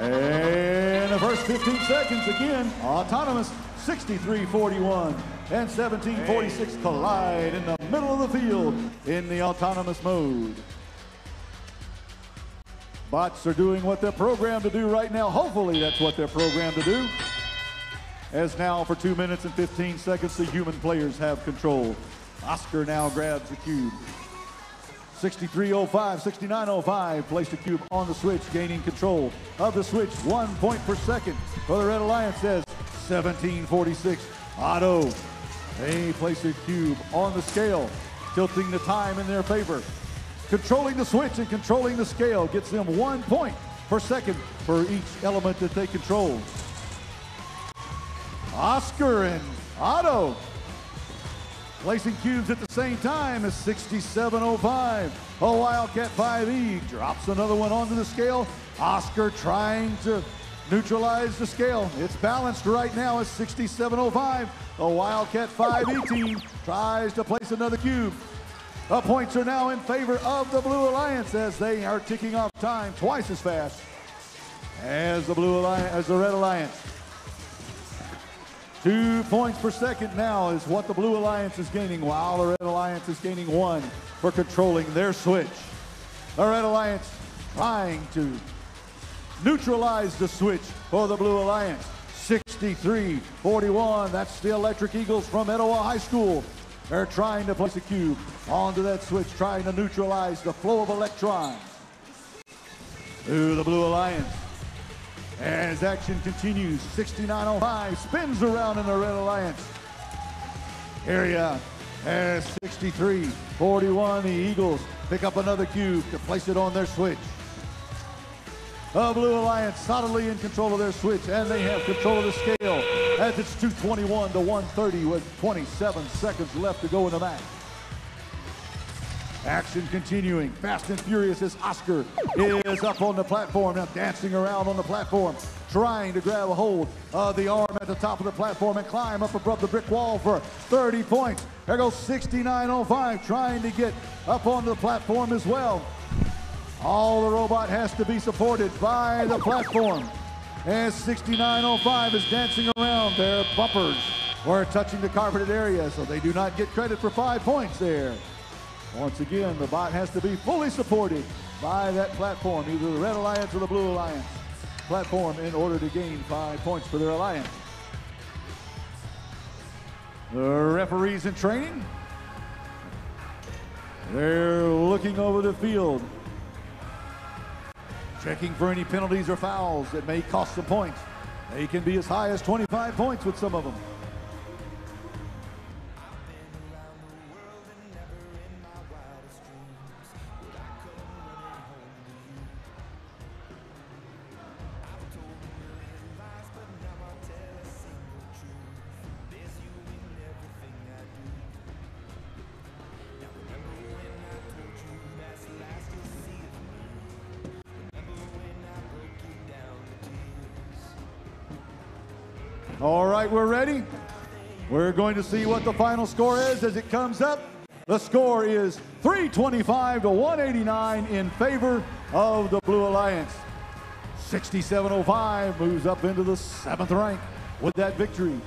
And the first 15 seconds again, autonomous 63-41 and 17-46 collide in the middle of the field in the autonomous mode. Bots are doing what they're programmed to do right now. Hopefully that's what they're programmed to do. As now for two minutes and 15 seconds, the human players have control. Oscar now grabs the cube. 63.05, 69.05, place the cube on the switch, gaining control of the switch. One point per second for the Red Alliance says 17.46. Otto, they place the cube on the scale, tilting the time in their favor. Controlling the switch and controlling the scale gets them one point per second for each element that they control. Oscar and Otto placing cubes at the same time is 67.05. A Wildcat 5E drops another one onto the scale. Oscar trying to neutralize the scale. It's balanced right now at 67.05. The Wildcat 5E team tries to place another cube. The points are now in favor of the Blue Alliance as they are ticking off time twice as fast as the Blue Alliance, as the Red Alliance. Two points per second now is what the Blue Alliance is gaining, while the Red Alliance is gaining one for controlling their switch. The Red Alliance trying to neutralize the switch for the Blue Alliance. 63-41, that's the Electric Eagles from Etowah High School. They're trying to place a cube onto that switch, trying to neutralize the flow of electrons. To the Blue Alliance. As action continues, 69.05 spins around in the Red Alliance. Area as 63-41, the Eagles pick up another cube to place it on their switch. The Blue Alliance solidly in control of their switch, and they have control of the scale as it's 221 to 130 with 27 seconds left to go in the match. Action continuing, fast and furious as Oscar is up on the platform, now dancing around on the platform, trying to grab a hold of the arm at the top of the platform and climb up above the brick wall for 30 points. There goes 69.05, trying to get up onto the platform as well. All the robot has to be supported by the platform. As 69.05 is dancing around, their bumpers were touching the carpeted area, so they do not get credit for five points there. Once again, the bot has to be fully supported by that platform, either the Red Alliance or the Blue Alliance platform in order to gain five points for their alliance. The referees in training, they're looking over the field, checking for any penalties or fouls that may cost some points. They can be as high as 25 points with some of them. All right, we're ready. We're going to see what the final score is as it comes up. The score is 325 to 189 in favor of the Blue Alliance. 6705 moves up into the seventh rank with that victory.